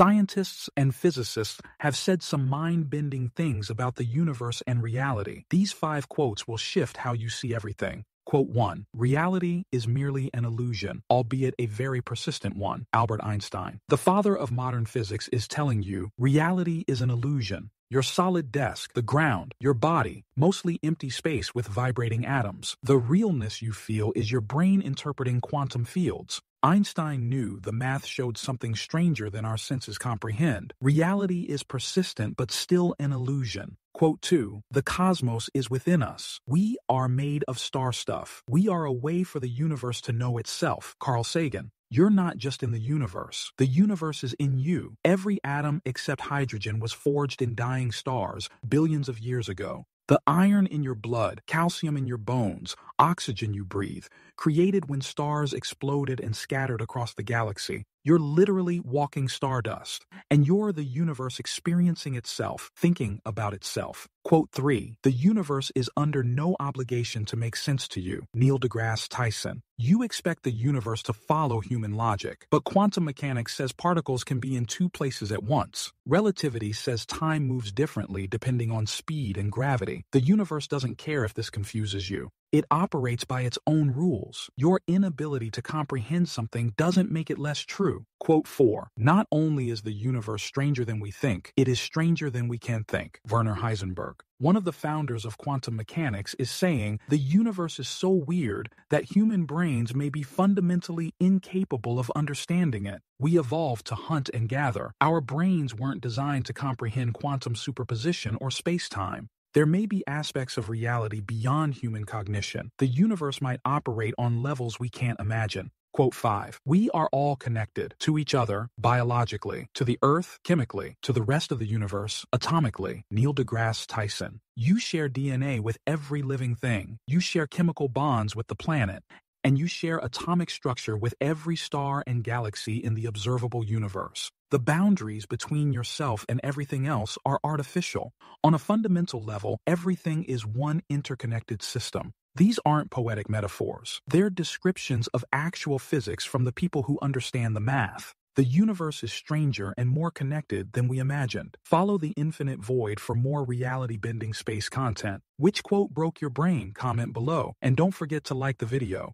Scientists and physicists have said some mind-bending things about the universe and reality. These five quotes will shift how you see everything. Quote 1. Reality is merely an illusion, albeit a very persistent one. Albert Einstein. The father of modern physics is telling you reality is an illusion. Your solid desk, the ground, your body, mostly empty space with vibrating atoms. The realness you feel is your brain interpreting quantum fields. Einstein knew the math showed something stranger than our senses comprehend. Reality is persistent but still an illusion. Quote 2 The cosmos is within us. We are made of star stuff. We are a way for the universe to know itself. Carl Sagan. You're not just in the universe. The universe is in you. Every atom except hydrogen was forged in dying stars billions of years ago. The iron in your blood, calcium in your bones, oxygen you breathe, created when stars exploded and scattered across the galaxy. You're literally walking stardust, and you're the universe experiencing itself, thinking about itself. Quote 3 The universe is under no obligation to make sense to you. Neil deGrasse Tyson. You expect the universe to follow human logic, but quantum mechanics says particles can be in two places at once. Relativity says time moves differently depending on speed and gravity. The universe doesn't care if this confuses you. It operates by its own rules. Your inability to comprehend something doesn't make it less true. Quote 4 Not only is the universe stranger than we think, it is stranger than we can think. Werner Heisenberg. One of the founders of quantum mechanics is saying the universe is so weird that human brains may be fundamentally incapable of understanding it. We evolved to hunt and gather. Our brains weren't designed to comprehend quantum superposition or space time. There may be aspects of reality beyond human cognition. The universe might operate on levels we can't imagine. Quote 5. We are all connected to each other biologically, to the earth chemically, to the rest of the universe atomically. Neil deGrasse Tyson. You share DNA with every living thing. You share chemical bonds with the planet. And you share atomic structure with every star and galaxy in the observable universe. The boundaries between yourself and everything else are artificial. On a fundamental level, everything is one interconnected system. These aren't poetic metaphors. They're descriptions of actual physics from the people who understand the math. The universe is stranger and more connected than we imagined. Follow the infinite void for more reality-bending space content. Which quote broke your brain? Comment below. And don't forget to like the video.